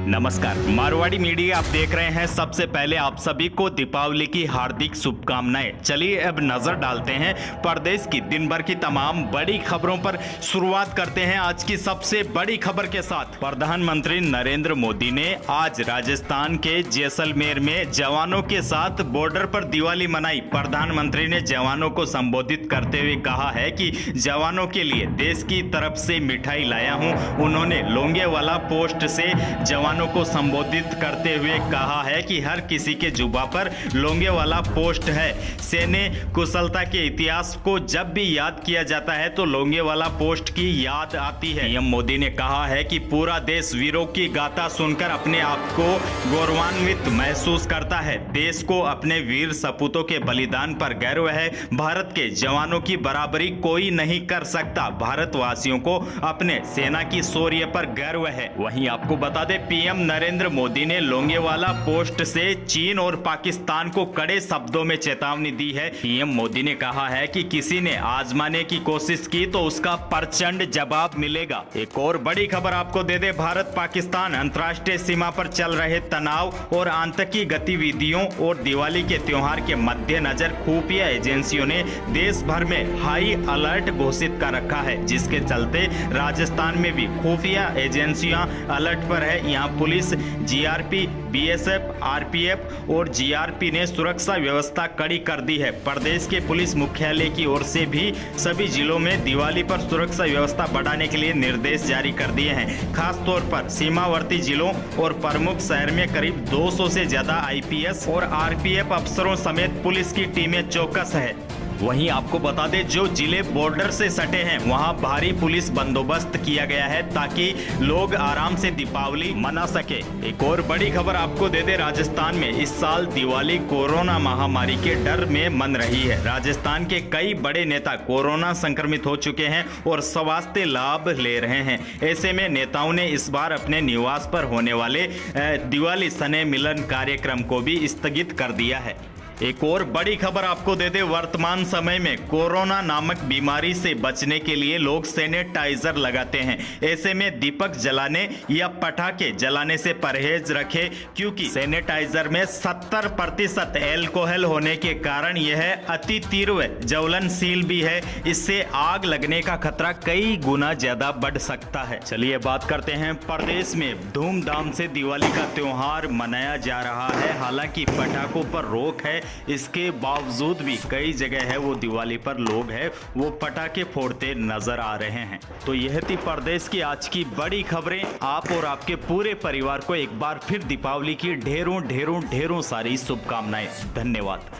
नमस्कार, मारवाड़ी मीडिया आप देख रहे हैं सबसे पहले आप सभी को दीपावली की हार्दिक शुभकामनाएँ। चलिए अब नज़र डालते हैं प्रदेश की दिन भर की तमाम बड़ी खबरों पर शुरुआत करते हैं आज की सबसे बड़ी खबर के साथ। प्रधानमंत्री नरेंद्र मोदी ने आज राजस्थान के जैसलमेर में जवानों के साथ बॉर्डर पर दिवाली मनाई। प्रधानमंत्री ने जवानों को संबोधित करते हुए कहा है की जवानों के लिए देश की तरफ़ से मिठाई लाया हूँ। उन्होंने लोंगे वाला पोस्ट से जवानों को संबोधित करते हुए कहा है कि हर किसी के जुबा पर लोंगे वाला पोस्ट है। सेने कुशलता के इतिहास को जब भी याद किया जाता है तो लोंगे वाला पोस्ट की याद आती है। पीएम मोदी ने कहा है कि पूरा देश वीरों की गाथा सुनकर अपने आप को गौरवान्वित महसूस करता है। देश को अपने वीर सपूतों के बलिदान पर गर्व है। भारत के जवानों की बराबरी कोई नहीं कर सकता। भारतवासियों को अपने सेना की शौर्य पर गर्व है। वहीं आपको बता दें पीएम नरेंद्र मोदी ने लोंगेवाला पोस्ट से चीन और पाकिस्तान को कड़े शब्दों में चेतावनी दी है। पीएम मोदी ने कहा है कि किसी ने आजमाने की कोशिश की तो उसका प्रचंड जवाब मिलेगा। एक और बड़ी खबर आपको दे दे भारत पाकिस्तान अंतर्राष्ट्रीय सीमा पर चल रहे तनाव और आतंकी गतिविधियों और दिवाली के त्योहार के मद्देनजर खुफिया एजेंसियों ने देश भर में हाई अलर्ट घोषित कर रखा है, जिसके चलते राजस्थान में भी खुफिया एजेंसियाँ अलर्ट पर है। यहाँ पुलिस, जीआरपी, बीएसएफ, आरपीएफ और जीआरपी ने सुरक्षा व्यवस्था कड़ी कर दी है। प्रदेश के पुलिस मुख्यालय की ओर से भी सभी जिलों में दिवाली पर सुरक्षा व्यवस्था बढ़ाने के लिए निर्देश जारी कर दिए हैं। खास तौर पर सीमावर्ती जिलों और प्रमुख शहर में करीब 200 से ज़्यादा आईपीएस और आरपीएफ अफसरों समेत पुलिस की टीमें चौकस है। वहीं आपको बता दें, जो ज़िले बॉर्डर से सटे हैं, वहाँ भारी पुलिस बंदोबस्त किया गया है ताकि लोग आराम से दीपावली मना सके। एक और बड़ी खबर आपको दे दे, राजस्थान में इस साल दिवाली कोरोना महामारी के डर में मन रही है। राजस्थान के कई बड़े नेता कोरोना संक्रमित हो चुके हैं और स्वास्थ्य लाभ ले रहे हैं। ऐसे में नेताओं ने इस बार अपने निवास पर होने वाले दिवाली सने मिलन कार्यक्रम को भी स्थगित कर दिया है। एक और बड़ी खबर आपको दे दे, वर्तमान समय में कोरोना नामक बीमारी से बचने के लिए लोग सैनिटाइजर लगाते हैं। ऐसे में दीपक जलाने या पटाखे जलाने से परहेज रखें, क्योंकि सैनिटाइजर में 70 प्रतिशत एल्कोहल होने के कारण यह अति तीव्र ज्वलनशील भी है। इससे आग लगने का खतरा कई गुना ज़्यादा बढ़ सकता है। चलिए बात करते हैं, प्रदेश में धूमधाम से दिवाली का त्योहार मनाया जा रहा है। हालाँकि पटाखों पर रोक है इसके बावजूद भी कई जगह है वो दिवाली पर लोग है, वो पटाखे फोड़ते नज़र आ रहे हैं। तो यह थी प्रदेश की आज की बड़ी खबरें। आप और आपके पूरे परिवार को एक बार फिर दीपावली की ढेरों ढेरों ढेरों सारी शुभकामनाएँ। धन्यवाद।